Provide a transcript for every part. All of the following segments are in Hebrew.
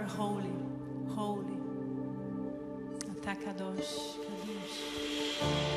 are holy, holy. Atakadosh, Kadosh.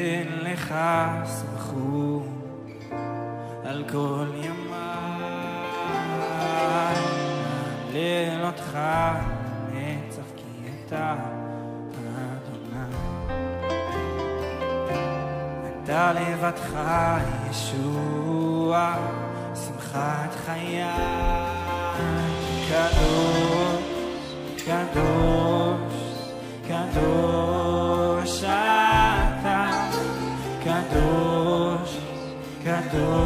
אתן לך סמכות על כל ימיי. הלל אותך נצח כי אתה אדוני. אתה לבדך ישוע, שמחת חיי. קדוש, קדוש, קדוש Κάτω,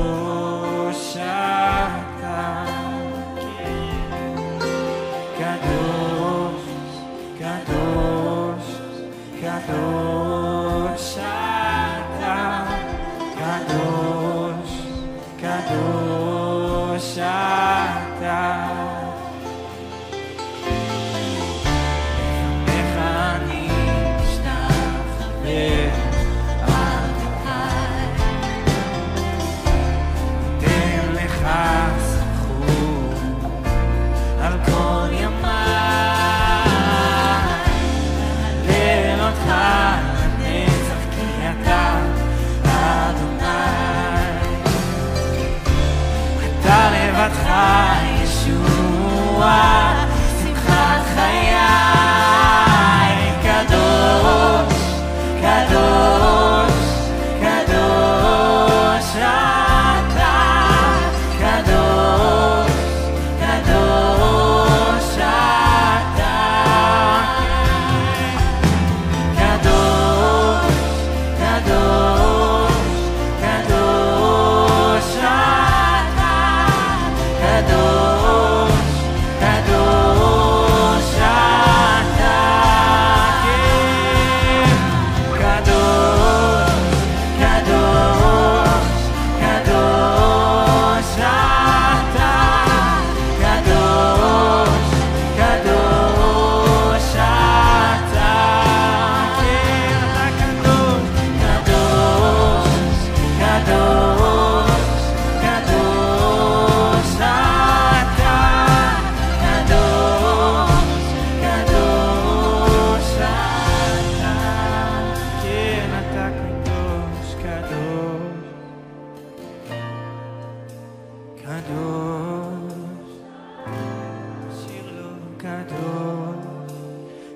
κάτω, κάτω, κάτω, κάτω,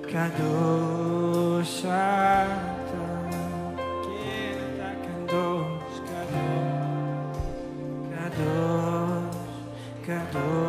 Kadosh Ata Keta Kadosh Kadosh Kadosh Kadosh